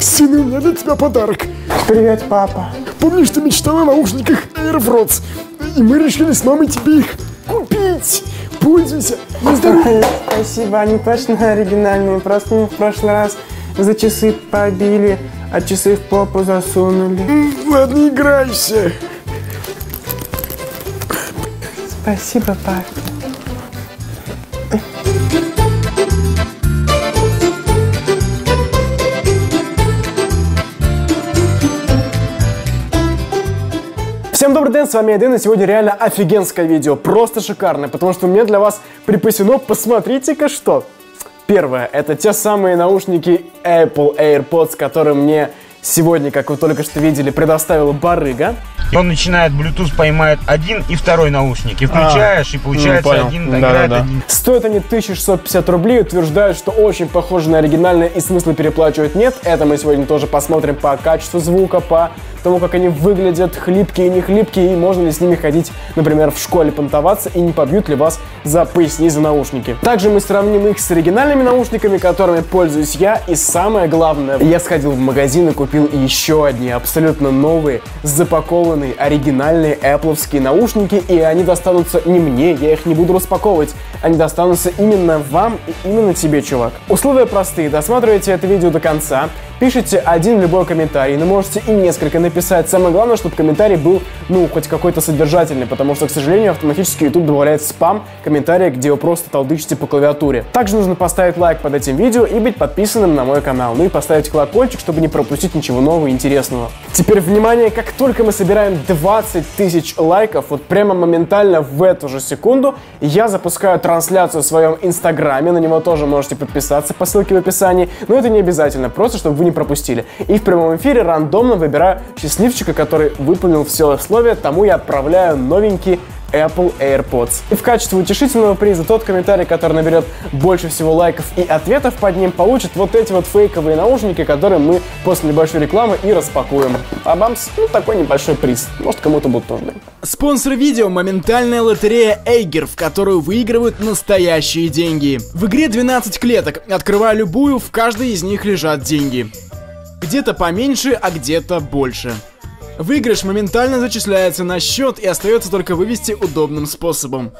Сын, у меня для тебя подарок. Привет, папа. Помнишь, ты мечтал о наушниках AirPods? И мы решили с мамой тебе их купить. Пользуйся. На здоровье. Спасибо, они точно оригинальные. Просто мы в прошлый раз за часы побили, а часы в попу засунули. Ладно, играйся. Спасибо, папа. Добрый день, с вами Эден, и сегодня реально офигенское видео, просто шикарное, потому что у меня для вас припасено, посмотрите-ка что. Первое, это те самые наушники Apple AirPods, которые мне сегодня, как вы только что видели, предоставила барыга. Он начинает Bluetooth, поймает один и второй наушник. И включаешь, и получается понял. один Да, играет да, да. один. Стоят они 1650 рублей, утверждают, что очень похожи на оригинальные и смысла переплачивать нет. Это мы сегодня тоже посмотрим по качеству звука, по тому, как они выглядят, хлипкие и не хлипкие, и можно ли с ними ходить, например, в школе понтоваться, и не побьют ли вас за поясни наушники. Также мы сравним их с оригинальными наушниками, которыми пользуюсь я, и самое главное, я сходил в магазин и купил еще одни абсолютно новые, запакованные, оригинальные Apple'овские наушники, и они достанутся не мне, я их не буду распаковывать, они достанутся именно вам и именно тебе, чувак. Условия простые, досматривайте это видео до конца, пишите один любой комментарий, но можете и несколько написать. Самое главное, чтобы комментарий был, ну, хоть какой-то содержательный, потому что, к сожалению, автоматически YouTube добавляет спам комментарии, где вы просто толдычите по клавиатуре. Также нужно поставить лайк под этим видео и быть подписанным на мой канал. Ну и поставить колокольчик, чтобы не пропустить ничего нового и интересного. Теперь, внимание, как только мы собираем 20 тысяч лайков, вот прямо моментально в эту же секунду, я запускаю трансляцию в своем инстаграме, на него тоже можете подписаться по ссылке в описании, но это не обязательно, просто чтобы вы не пропустили. И в прямом эфире рандомно выбираю счастливчика, который выполнил все условия, тому я отправляю новенький Apple AirPods. И в качестве утешительного приза тот комментарий, который наберет больше всего лайков и ответов под ним, получит вот эти вот фейковые наушники, которые мы после небольшой рекламы и распакуем. А бамс, ну такой небольшой приз. Может кому-то будет нужны. Спонсор видео – моментальная лотерея Эйгер, в которую выигрывают настоящие деньги. В игре 12 клеток. Открывая любую, в каждой из них лежат деньги. Где-то поменьше, а где-то больше. Выигрыш моментально зачисляется на счет и остается только вывести удобным способом.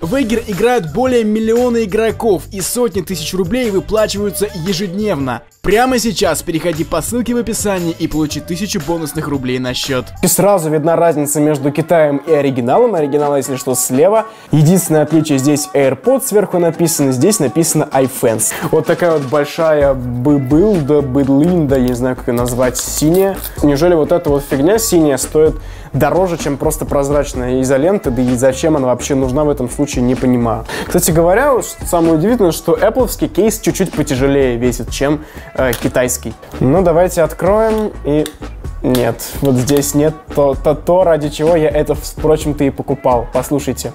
В Эйгер играют более миллиона игроков и сотни тысяч рублей выплачиваются ежедневно. Прямо сейчас переходи по ссылке в описании и получи тысячу бонусных рублей на счет. И сразу видна разница между Китаем и оригиналом. Оригинал, если что, слева. Единственное отличие здесь AirPods сверху написано, здесь написано iFans. Вот такая вот большая быбылда, быдлинда, я не знаю, как ее назвать, синяя. Неужели вот эта вот фигня синяя стоит дороже, чем просто прозрачная изолента, да и зачем она вообще нужна в этом случае, не понимаю. Кстати говоря, самое удивительное, что Apple кейс чуть-чуть потяжелее весит, чем э, китайский. Ну, давайте откроем и... Нет, вот здесь нет то, то, то, ради чего я это, впрочем-то, и покупал. Послушайте.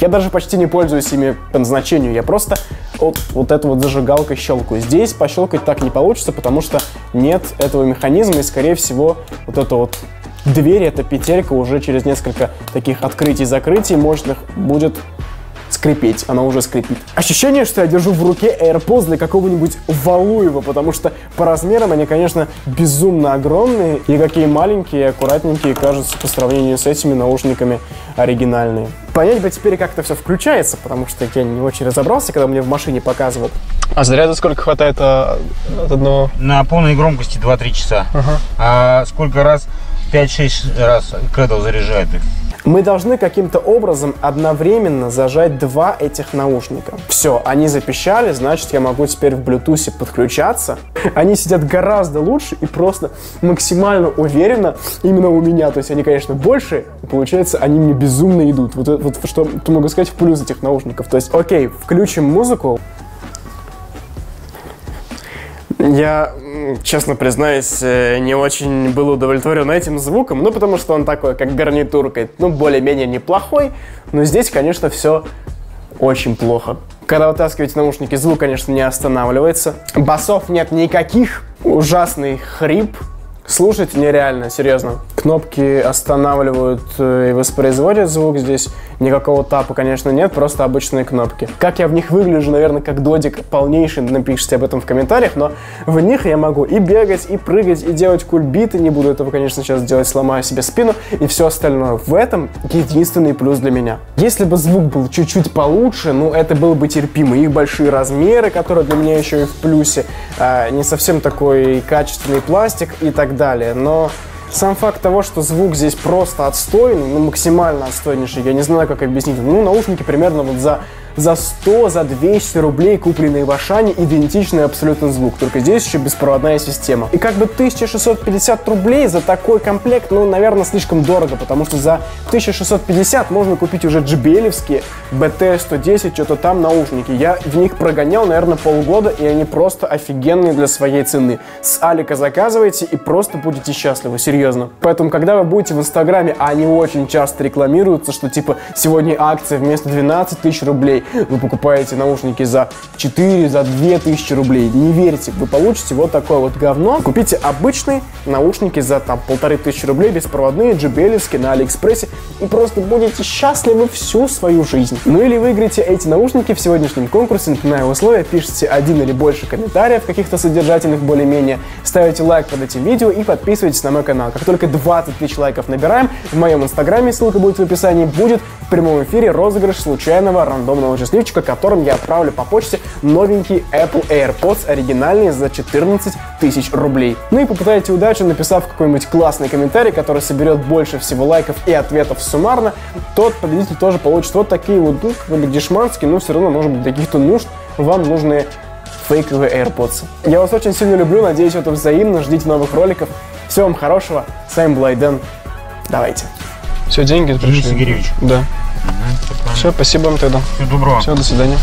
Я даже почти не пользуюсь ими по назначению. Я просто вот, вот эту вот зажигалкой щелкаю. Здесь пощелкать так не получится, потому что нет этого механизма, и, скорее всего, вот эта вот дверь, эта петелька уже через несколько таких открытий-закрытий может будет скрипеть, она уже скрипит. Ощущение, что я держу в руке AirPods для какого-нибудь Валуева, потому что по размерам они, конечно, безумно огромные, и какие маленькие и аккуратненькие кажутся по сравнению с этими наушниками оригинальные. Понять бы теперь, как это все включается, потому что я не очень разобрался, когда мне в машине показывал. А заряда сколько хватает а, от одного? На полной громкости 2-3 часа. А сколько раз? 5-6 раз Кредл заряжает их. Мы должны каким-то образом одновременно зажать два этих наушника. Все, они запищали, значит, я могу теперь в Bluetooth подключаться. Они сидят гораздо лучше и просто максимально уверенно именно у меня. То есть они, конечно, больше, получается, они мне безумно идут. Вот, вот что могу сказать в плюс этих наушников. То есть, окей, включим музыку. Я, честно признаюсь, э, не очень был удовлетворен этим звуком, ну, потому что он такой, как гарнитуркой, ну, более-менее неплохой, но здесь, конечно, все очень плохо. Когда вытаскиваете наушники, звук, конечно, не останавливается. Басов нет никаких. Ужасный хрип. Слушать нереально, серьезно. Кнопки останавливают э, и воспроизводят звук здесь. Никакого тапа, конечно, нет, просто обычные кнопки. Как я в них выгляжу, наверное, как додик полнейший, напишите об этом в комментариях, но в них я могу и бегать, и прыгать, и делать кульбиты. Не буду этого, конечно, сейчас делать, сломаю себе спину и все остальное. В этом единственный плюс для меня. Если бы звук был чуть-чуть получше, ну, это было бы терпимо. Их большие размеры, которые для меня еще и в плюсе, а, не совсем такой качественный пластик и так далее. Но сам факт того, что звук здесь просто отстойный, ну максимально отстойнейший, я не знаю, как объяснить. Ну, наушники примерно вот за за 100, за 200 рублей, купленные в Ашане, идентичный абсолютно звук. Только здесь еще беспроводная система. И как бы 1650 рублей за такой комплект, ну, наверное, слишком дорого, потому что за 1650 можно купить уже JBL-евские BT-110, что-то там наушники. Я в них прогонял, наверное, полгода, и они просто офигенные для своей цены. С Алика заказывайте и просто будете счастливы, серьезно. Поэтому, когда вы будете в Инстаграме, а они очень часто рекламируются, что типа сегодня акция вместо 12 тысяч рублей вы покупаете наушники за 4, за 2 тысячи рублей. Не верьте, вы получите вот такое вот говно. Купите обычные наушники за там полторы тысячи рублей, беспроводные, JBL на Алиэкспрессе и просто будете счастливы всю свою жизнь. Ну или выиграете эти наушники в сегодняшнем конкурсе. Напоминаю условия, пишите один или больше комментариев, каких-то содержательных более-менее, ставите лайк под этим видео и подписывайтесь на мой канал. Как только 20 тысяч лайков набираем, в моем инстаграме, ссылка будет в описании, будет в прямом эфире розыгрыш случайного рандомного счастливчика, которым я отправлю по почте новенький Apple AirPods оригинальные за 14 тысяч рублей. Ну и попытайте удачу, написав какой-нибудь классный комментарий, который соберет больше всего лайков и ответов суммарно, тот победитель тоже получит вот такие вот, ну, как бы дешманские, но все равно, может быть, для каких-то нужд вам нужные фейковые AirPods. Я вас очень сильно люблю, надеюсь, это взаимно, ждите новых роликов. Всего вам хорошего, с вами был Айден. Давайте. Все, деньги Денис Игоревич. Да. Все, спасибо вам тогда. Всего доброго. Все, до свидания.